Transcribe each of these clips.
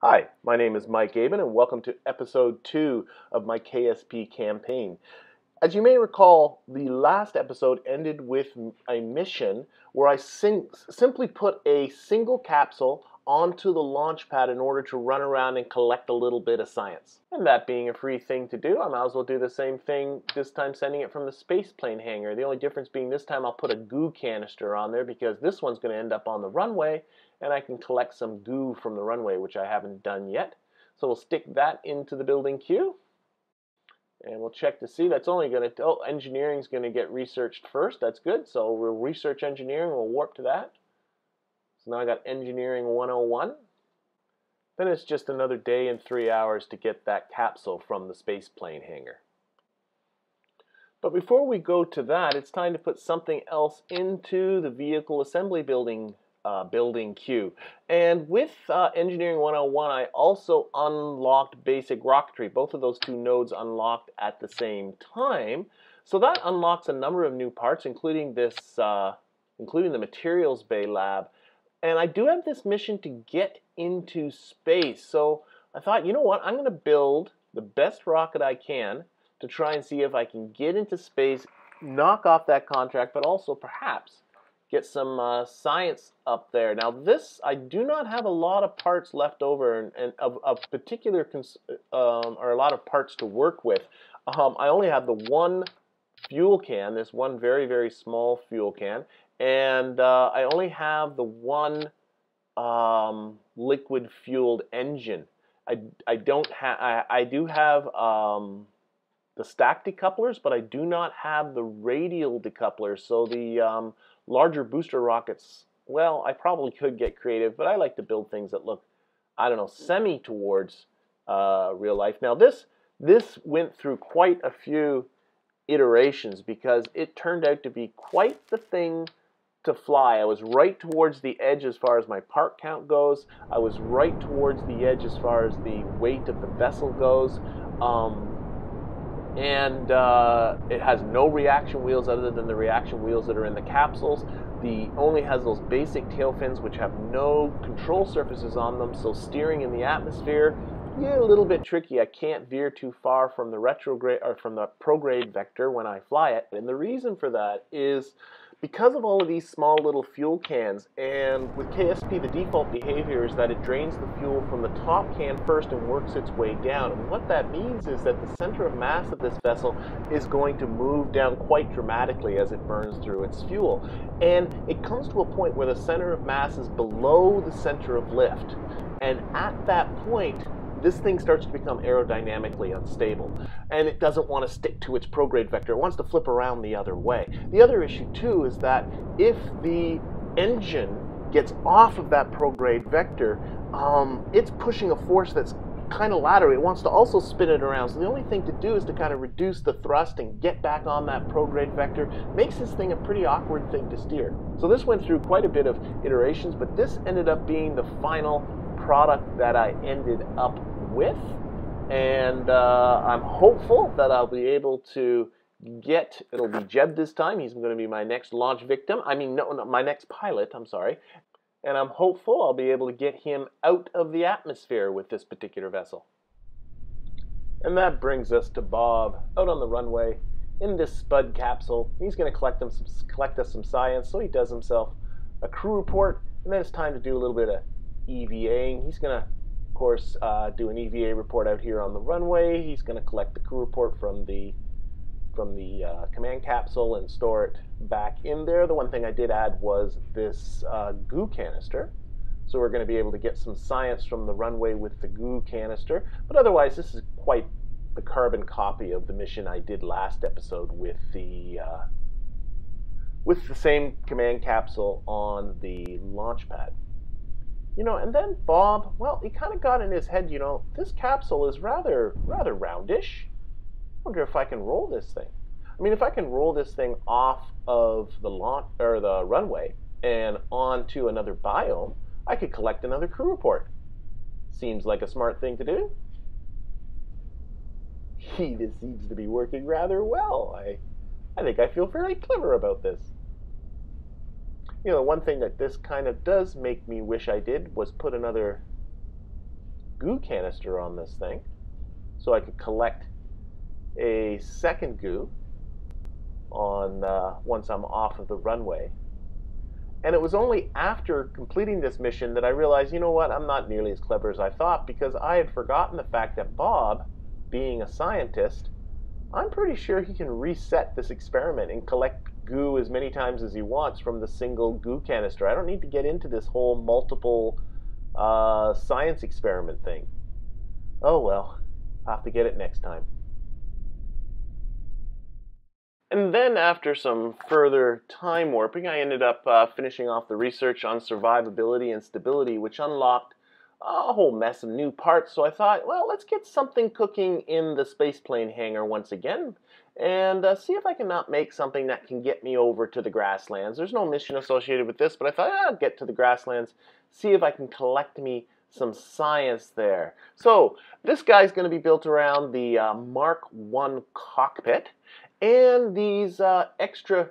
Hi, my name is Mike Aben, and welcome to episode two of my KSP campaign. As you may recall, the last episode ended with a mission where I simply put a single capsule onto the launch pad in order to run around and collect a little bit of science. And that being a free thing to do, I might as well do the same thing this time sending it from the space plane hangar. The only difference being this time I'll put a goo canister on there because this one's going to end up on the runway and I can collect some goo from the runway, which I haven't done yet. So we'll stick that into the building queue. And we'll check to see. That's only going to, oh, engineering is going to get researched first. That's good. So we'll research engineering. We'll warp to that. So now I got engineering 101. Then it's just another day and three hours to get that capsule from the space plane hangar. But before we go to that, it's time to put something else into the vehicle assembly building uh, building queue. And with uh, Engineering 101, I also unlocked Basic Rocketry. Both of those two nodes unlocked at the same time. So that unlocks a number of new parts, including this, uh, including the Materials Bay lab. And I do have this mission to get into space. So I thought, you know what, I'm going to build the best rocket I can to try and see if I can get into space, knock off that contract, but also perhaps get some uh, science up there. Now this, I do not have a lot of parts left over and, and of, of, particular, um, or a lot of parts to work with. Um, I only have the one fuel can, this one very, very small fuel can, and uh, I only have the one um, liquid fueled engine. I, I don't have, I, I do have um, the stack decouplers, but I do not have the radial decouplers. So the um, larger booster rockets, well, I probably could get creative, but I like to build things that look, I don't know, semi towards uh, real life. Now this this went through quite a few iterations because it turned out to be quite the thing to fly. I was right towards the edge as far as my part count goes. I was right towards the edge as far as the weight of the vessel goes. Um, and uh, it has no reaction wheels other than the reaction wheels that are in the capsules. The only has those basic tail fins which have no control surfaces on them, so steering in the atmosphere, yeah, a little bit tricky. I can't veer too far from the retrograde or from the prograde vector when I fly it. And the reason for that is because of all of these small little fuel cans, and with KSP, the default behavior is that it drains the fuel from the top can first and works its way down. And what that means is that the center of mass of this vessel is going to move down quite dramatically as it burns through its fuel. And it comes to a point where the center of mass is below the center of lift. And at that point, this thing starts to become aerodynamically unstable and it doesn't want to stick to its prograde vector. It wants to flip around the other way. The other issue too is that if the engine gets off of that prograde vector, um, it's pushing a force that's kind of lateral. It wants to also spin it around. So the only thing to do is to kind of reduce the thrust and get back on that prograde vector. Makes this thing a pretty awkward thing to steer. So this went through quite a bit of iterations, but this ended up being the final product that I ended up with. And uh, I'm hopeful that I'll be able to get, it'll be Jeb this time. He's going to be my next launch victim. I mean, no, no, my next pilot, I'm sorry. And I'm hopeful I'll be able to get him out of the atmosphere with this particular vessel. And that brings us to Bob out on the runway in this Spud capsule. He's going to collect, them some, collect us some science, so he does himself a crew report, and then it's time to do a little bit of EVAing. He's going to, of course, uh, do an EVA report out here on the runway. He's going to collect the crew report from the from the uh, command capsule and store it back in there. The one thing I did add was this uh, goo canister. So we're going to be able to get some science from the runway with the goo canister. But otherwise, this is quite the carbon copy of the mission I did last episode with the uh, with the same command capsule on the launch pad. You know, and then Bob, well, he kind of got in his head, you know, this capsule is rather, rather roundish. I wonder if I can roll this thing. I mean, if I can roll this thing off of the launch or the runway and onto another biome, I could collect another crew report. Seems like a smart thing to do. He, this seems to be working rather well. I, I think I feel fairly clever about this you know, one thing that this kind of does make me wish I did was put another goo canister on this thing so I could collect a second goo on uh, once I'm off of the runway. And it was only after completing this mission that I realized, you know what, I'm not nearly as clever as I thought because I had forgotten the fact that Bob, being a scientist, I'm pretty sure he can reset this experiment and collect goo as many times as he wants from the single goo canister. I don't need to get into this whole multiple uh, science experiment thing. Oh well, I'll have to get it next time. And then, after some further time warping, I ended up uh, finishing off the research on survivability and stability, which unlocked a whole mess of new parts. So I thought, well, let's get something cooking in the spaceplane hangar once again and uh, see if I can not make something that can get me over to the grasslands. There's no mission associated with this, but I thought I'd get to the grasslands, see if I can collect me some science there. So this guy's going to be built around the uh, Mark 1 cockpit and these uh, extra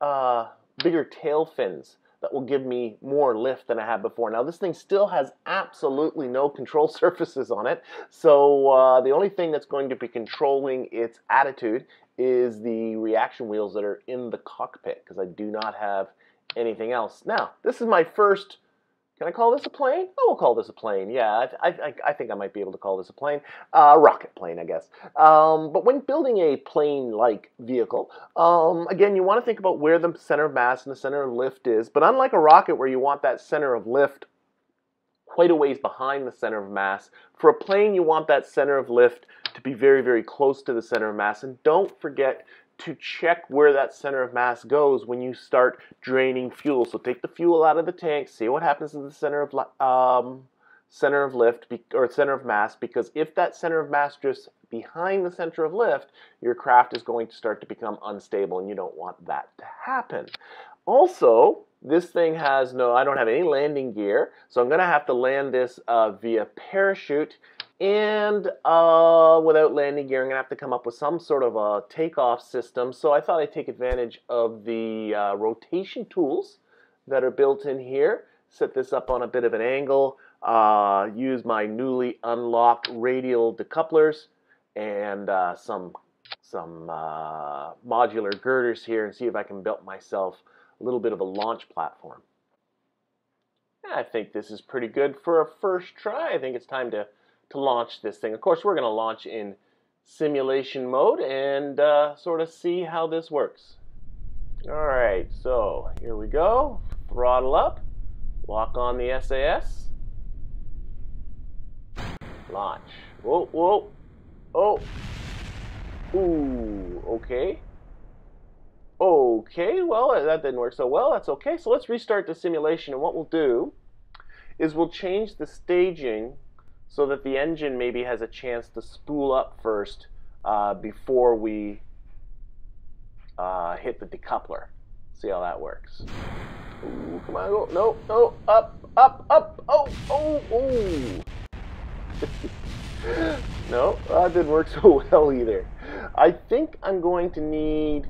uh, bigger tail fins that will give me more lift than I had before. Now this thing still has absolutely no control surfaces on it, so uh, the only thing that's going to be controlling its attitude is the reaction wheels that are in the cockpit because I do not have anything else. Now this is my first can I call this a plane? Oh, we'll call this a plane. Yeah, I, I, I think I might be able to call this a plane. A uh, rocket plane, I guess. Um, but when building a plane-like vehicle, um, again, you want to think about where the center of mass and the center of lift is. But unlike a rocket where you want that center of lift quite a ways behind the center of mass, for a plane you want that center of lift to be very, very close to the center of mass. And don't forget to check where that center of mass goes when you start draining fuel. So take the fuel out of the tank, see what happens in the center of um, center of lift or center of mass because if that center of mass drifts behind the center of lift, your craft is going to start to become unstable and you don't want that to happen. Also, this thing has no, I don't have any landing gear, so I'm going to have to land this uh, via parachute and uh, without landing gear, I'm going to have to come up with some sort of a takeoff system. So I thought I'd take advantage of the uh, rotation tools that are built in here, set this up on a bit of an angle, uh, use my newly unlocked radial decouplers and uh, some, some uh, modular girders here and see if I can build myself a little bit of a launch platform. I think this is pretty good for a first try. I think it's time to to launch this thing. Of course, we're going to launch in simulation mode and uh, sort of see how this works. All right, so here we go. Throttle up, lock on the SAS, launch. Whoa, whoa, oh, ooh, okay. Okay, well, that didn't work so well. That's okay. So let's restart the simulation, and what we'll do is we'll change the staging so that the engine maybe has a chance to spool up first uh, before we uh, hit the decoupler. See how that works. Ooh, come on, go. No, no, up, up, up. Oh, oh, oh. no, that didn't work so well either. I think I'm going to need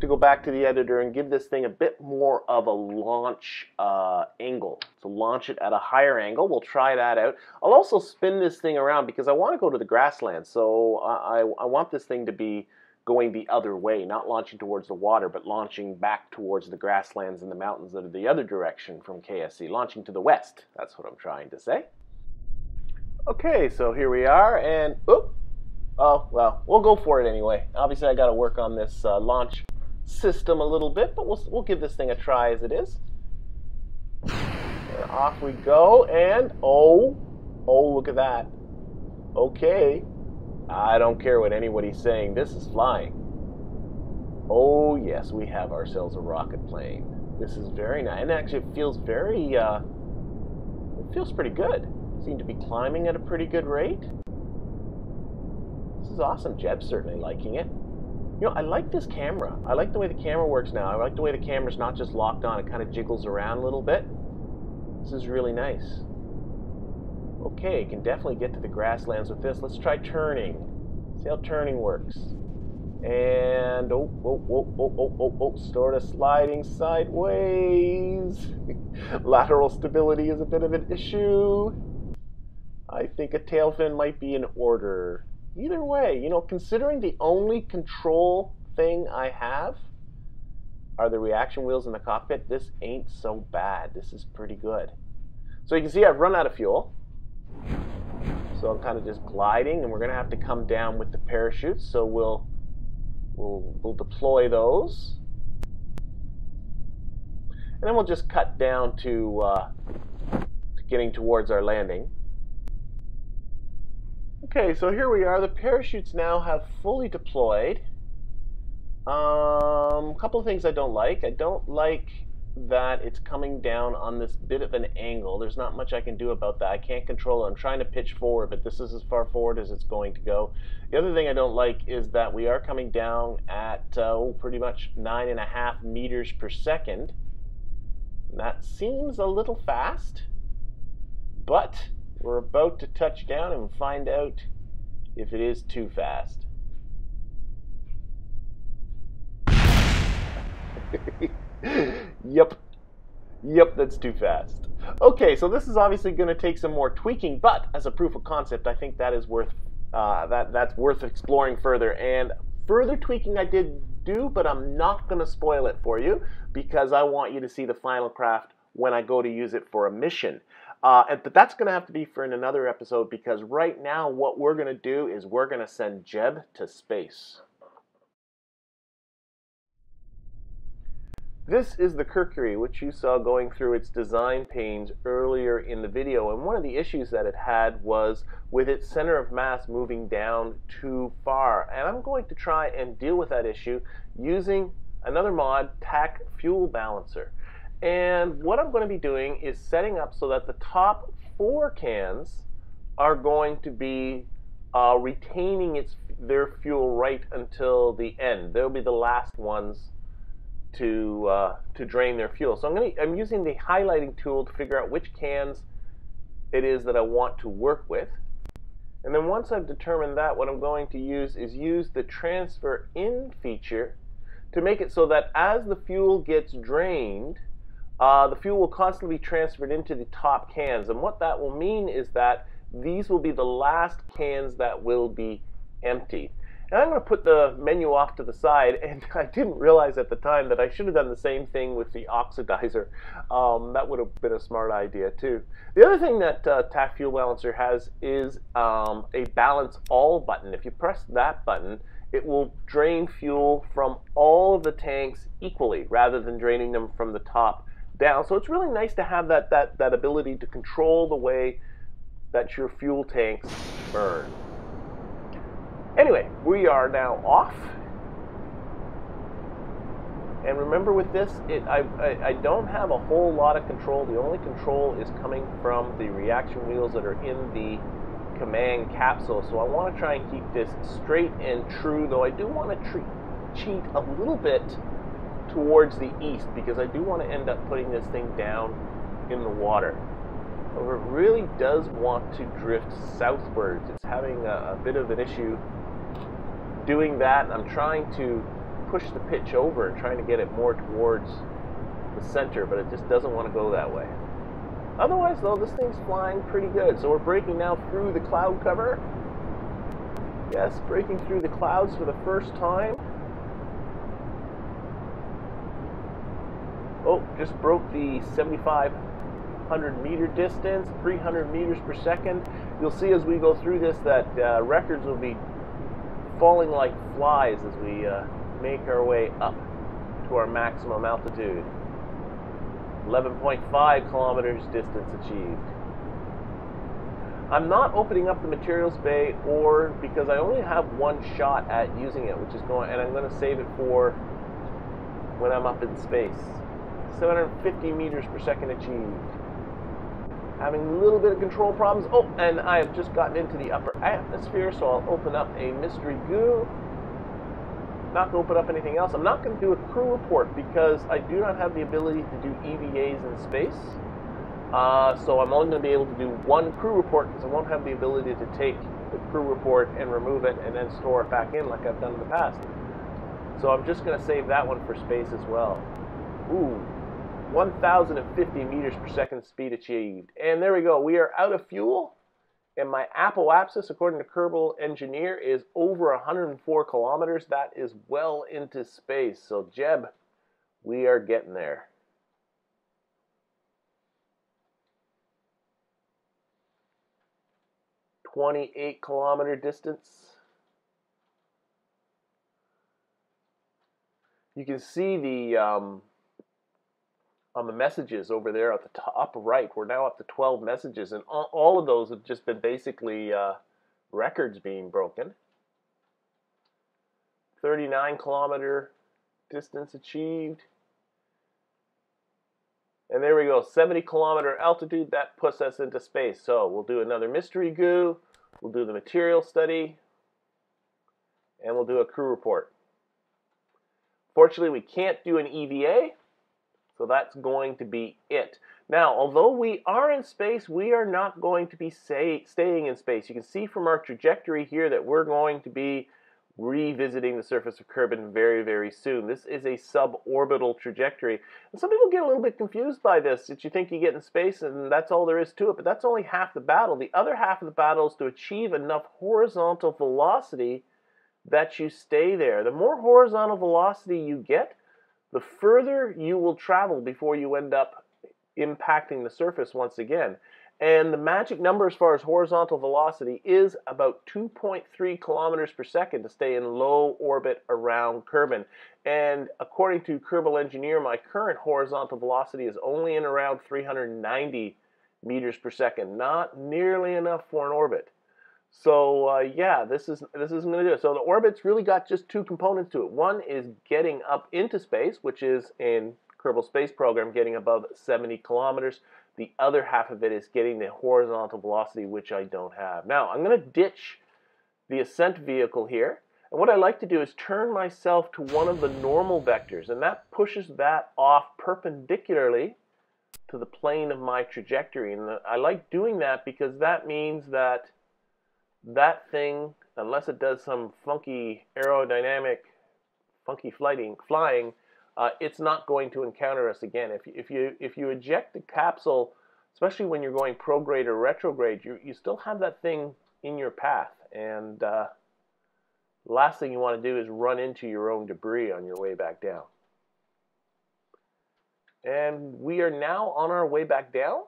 to go back to the editor and give this thing a bit more of a launch uh, angle. So launch it at a higher angle. We'll try that out. I'll also spin this thing around because I want to go to the grasslands. So I, I want this thing to be going the other way, not launching towards the water, but launching back towards the grasslands and the mountains that are the other direction from KSC, launching to the west. That's what I'm trying to say. Okay, so here we are, and oh, oh well, we'll go for it anyway. Obviously, I got to work on this uh, launch system a little bit, but we'll, we'll give this thing a try as it is. And off we go, and oh, oh, look at that. Okay, I don't care what anybody's saying, this is flying. Oh yes, we have ourselves a rocket plane. This is very nice, and actually it feels very, uh, it feels pretty good. Seem to be climbing at a pretty good rate. This is awesome. Jeb's certainly liking it. You know, I like this camera. I like the way the camera works now. I like the way the camera's not just locked on. It kind of jiggles around a little bit. This is really nice. Okay, can definitely get to the grasslands with this. Let's try turning. See how turning works. And oh, oh, oh, oh, oh, oh, oh, sort of sliding sideways. Lateral stability is a bit of an issue. I I think a tail fin might be in order. Either way, you know, considering the only control thing I have are the reaction wheels in the cockpit, this ain't so bad. This is pretty good. So you can see I've run out of fuel. So I'm kind of just gliding and we're going to have to come down with the parachutes. So we'll, we'll, we'll deploy those. And then we'll just cut down to, uh, to getting towards our landing. Okay, so here we are. The parachutes now have fully deployed. Um, a couple of things I don't like. I don't like that it's coming down on this bit of an angle. There's not much I can do about that. I can't control it. I'm trying to pitch forward, but this is as far forward as it's going to go. The other thing I don't like is that we are coming down at uh, oh, pretty much nine and a half meters per second. That seems a little fast, but we're about to touch down and find out if it is too fast. yep. Yep, that's too fast. Okay, so this is obviously going to take some more tweaking, but as a proof of concept, I think that is worth uh, that that's worth exploring further. And further tweaking I did do, but I'm not going to spoil it for you because I want you to see the final craft when I go to use it for a mission. Uh, and, but that's going to have to be for in another episode because right now what we're going to do is we're going to send Jeb to space. This is the Mercury, which you saw going through its design pains earlier in the video. And one of the issues that it had was with its center of mass moving down too far. And I'm going to try and deal with that issue using another mod, TAC Fuel Balancer. And what I'm going to be doing is setting up so that the top four cans are going to be uh, retaining its their fuel right until the end. They'll be the last ones to uh, to drain their fuel. So I'm going to I'm using the highlighting tool to figure out which cans it is that I want to work with. And then once I've determined that, what I'm going to use is use the transfer in feature to make it so that as the fuel gets drained, uh, the fuel will constantly be transferred into the top cans. And what that will mean is that these will be the last cans that will be emptied. And I'm going to put the menu off to the side, and I didn't realize at the time that I should have done the same thing with the oxidizer. Um, that would have been a smart idea too. The other thing that uh, TAC Fuel Balancer has is um, a balance all button. If you press that button, it will drain fuel from all of the tanks equally rather than draining them from the top down. So it's really nice to have that, that, that ability to control the way that your fuel tanks burn. Anyway, we are now off. And remember with this, it, I, I, I, don't have a whole lot of control. The only control is coming from the reaction wheels that are in the command capsule. So I want to try and keep this straight and true, though I do want to cheat a little bit towards the east because I do want to end up putting this thing down in the water. However, it really does want to drift southwards. It's having a, a bit of an issue doing that, I'm trying to push the pitch over and trying to get it more towards the center, but it just doesn't want to go that way. Otherwise, though, this thing's flying pretty good. So we're breaking now through the cloud cover. Yes, breaking through the clouds for the first time. Oh, just broke the 7,500 meter distance, 300 meters per second. You'll see as we go through this that uh, records will be falling like flies as we uh, make our way up to our maximum altitude. 11.5 kilometers distance achieved. I'm not opening up the materials bay or because I only have one shot at using it, which is going, and I'm going to save it for when I'm up in space. 750 meters per second achieved. Having a little bit of control problems. Oh, and I have just gotten into the upper atmosphere, so I'll open up a mystery goo. Not to open up anything else. I'm not going to do a crew report because I do not have the ability to do EVAs in space. Uh, so I'm only going to be able to do one crew report because I won't have the ability to take the crew report and remove it and then store it back in like I've done in the past. So I'm just going to save that one for space as well. Ooh, 1,050 meters per second speed achieved. And there we go. We are out of fuel. And my apoapsis, according to Kerbal Engineer, is over 104 kilometers. That is well into space. So, Jeb, we are getting there. Twenty-eight kilometer distance. You can see the um, on the messages over there at the top right. We're now up to 12 messages, and all of those have just been basically uh, records being broken. 39 kilometer distance achieved. And there we go, 70 kilometer altitude. That puts us into space. So we'll do another mystery goo. We'll do the material study. And we'll do a crew report. Fortunately, we can't do an EVA so that's going to be it. Now, although we are in space, we are not going to be say, staying in space. You can see from our trajectory here that we're going to be revisiting the surface of Kerbin very, very soon. This is a suborbital trajectory. And some people get a little bit confused by this, that you think you get in space and that's all there is to it, but that's only half the battle. The other half of the battle is to achieve enough horizontal velocity that you stay there. The more horizontal velocity you get, the further you will travel before you end up impacting the surface once again. And the magic number as far as horizontal velocity is about 2.3 kilometers per second to stay in low orbit around Kerbin. And according to Kerbal Engineer, my current horizontal velocity is only in around 390 meters per second, not nearly enough for an orbit. So uh, yeah, this is this is going to do it. So the orbit's really got just two components to it. One is getting up into space, which is in Kerbal Space Program getting above 70 kilometers. The other half of it is getting the horizontal velocity, which I don't have. Now I'm going to ditch the ascent vehicle here. And what I like to do is turn myself to one of the normal vectors, and that pushes that off perpendicularly to the plane of my trajectory. And I like doing that because that means that that thing, unless it does some funky aerodynamic, funky flying, flying, uh, it's not going to encounter us again. If, if you if you eject the capsule, especially when you're going prograde or retrograde, you you still have that thing in your path, and uh, last thing you want to do is run into your own debris on your way back down. And we are now on our way back down.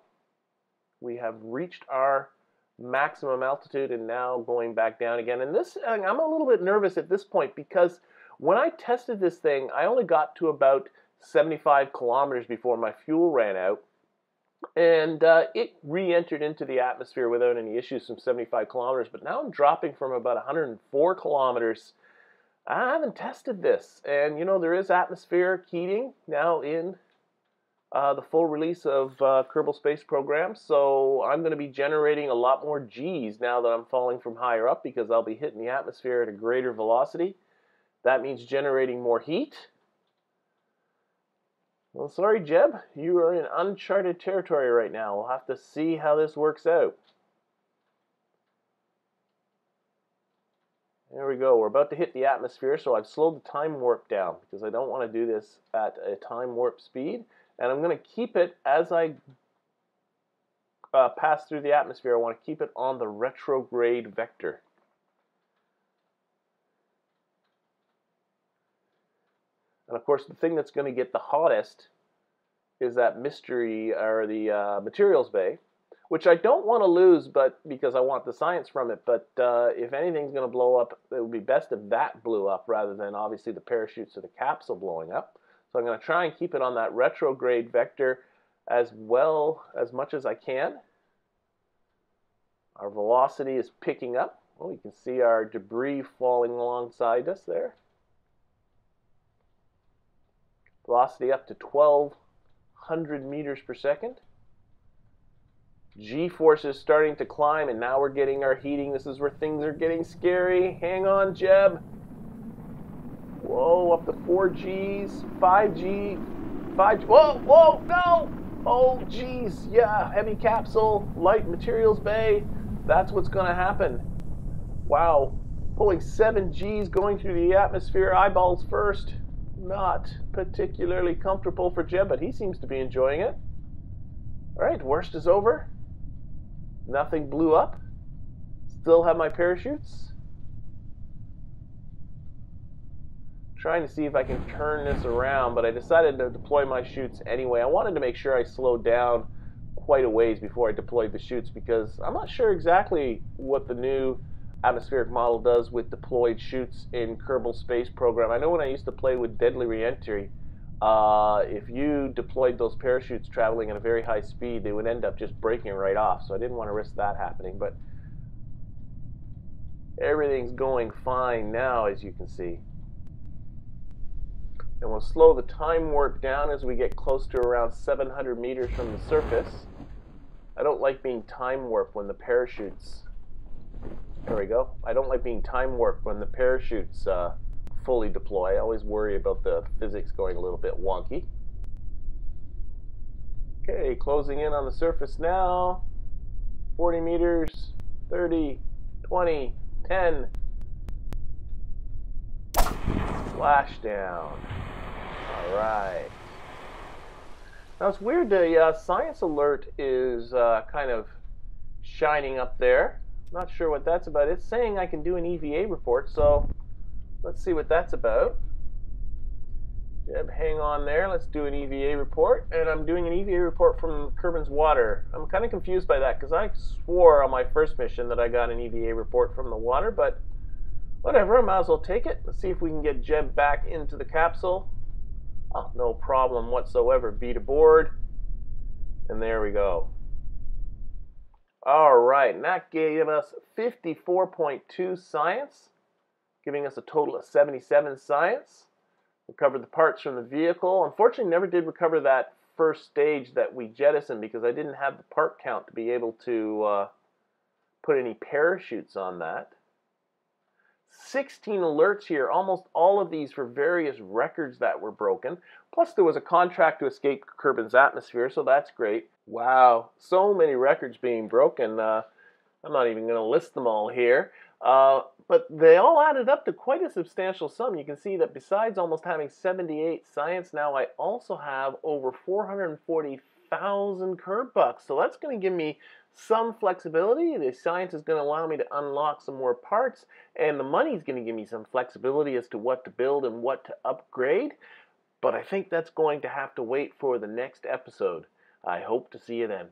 We have reached our maximum altitude and now going back down again. And this, I'm a little bit nervous at this point because when I tested this thing, I only got to about 75 kilometers before my fuel ran out. And uh, it re entered into the atmosphere without any issues from 75 kilometers. But now I'm dropping from about 104 kilometers. I haven't tested this. And you know, there is atmospheric heating now in uh, the full release of uh, Kerbal Space Program. So I'm going to be generating a lot more G's now that I'm falling from higher up because I'll be hitting the atmosphere at a greater velocity. That means generating more heat. Well, sorry, Jeb, you are in uncharted territory right now. We'll have to see how this works out. There we go. We're about to hit the atmosphere, so I've slowed the time warp down because I don't want to do this at a time warp speed and I'm going to keep it as I uh, pass through the atmosphere. I want to keep it on the retrograde vector. And of course, the thing that's going to get the hottest is that mystery or the uh, materials bay, which I don't want to lose, but because I want the science from it. But uh, if anything's going to blow up, it would be best if that blew up rather than obviously the parachutes or the capsule blowing up. So I'm going to try and keep it on that retrograde vector as well as much as I can. Our velocity is picking up. Well, you can see our debris falling alongside us there. Velocity up to 1200 meters per second. G-force is starting to climb, and now we're getting our heating. This is where things are getting scary. Hang on, Jeb. Whoa, up to 4Gs, 5G, 5G. Whoa, whoa, no! Oh, geez, yeah, heavy capsule, light materials bay. That's what's going to happen. Wow, pulling 7 Gs going through the atmosphere, eyeballs first. Not particularly comfortable for Jeb, but he seems to be enjoying it. All right, worst is over. Nothing blew up. Still have my parachutes. Trying to see if I can turn this around, but I decided to deploy my chutes anyway. I wanted to make sure I slowed down quite a ways before I deployed the chutes because I'm not sure exactly what the new atmospheric model does with deployed chutes in Kerbal Space Program. I know when I used to play with Deadly Reentry, uh, if you deployed those parachutes traveling at a very high speed, they would end up just breaking right off. So I didn't want to risk that happening. But everything's going fine now, as you can see. And we'll slow the time warp down as we get close to around 700 meters from the surface. I don't like being time warped when the parachutes there we go. I don't like being time warped when the parachutes uh, fully deploy. I always worry about the physics going a little bit wonky. Okay, closing in on the surface now. 40 meters, 30, 20, 10. Splashdown. All right. Now it's weird, the uh, science alert is uh, kind of shining up there. Not sure what that's about. It's saying I can do an EVA report, so let's see what that's about. Jeb, hang on there. Let's do an EVA report. And I'm doing an EVA report from Kerbin's water. I'm kind of confused by that because I swore on my first mission that I got an EVA report from the water, but whatever, I might as well take it. Let's see if we can get Jeb back into the capsule. Oh, no problem whatsoever. Beat aboard. And there we go. All right, and that gave us 54.2 science, giving us a total of 77 science. Recovered the parts from the vehicle. Unfortunately, never did recover that first stage that we jettisoned because I didn't have the part count to be able to uh, put any parachutes on that. 16 alerts here, almost all of these for various records that were broken. Plus, there was a contract to escape Kerbin's atmosphere, so that's great. Wow, so many records being broken. Uh, I'm not even going to list them all here. Uh, but they all added up to quite a substantial sum. You can see that besides almost having 78 science, now I also have over 440,000 Kerb bucks. So that's going to give me some flexibility. The science is going to allow me to unlock some more parts, and the money is going to give me some flexibility as to what to build and what to upgrade. But I think that's going to have to wait for the next episode. I hope to see you then.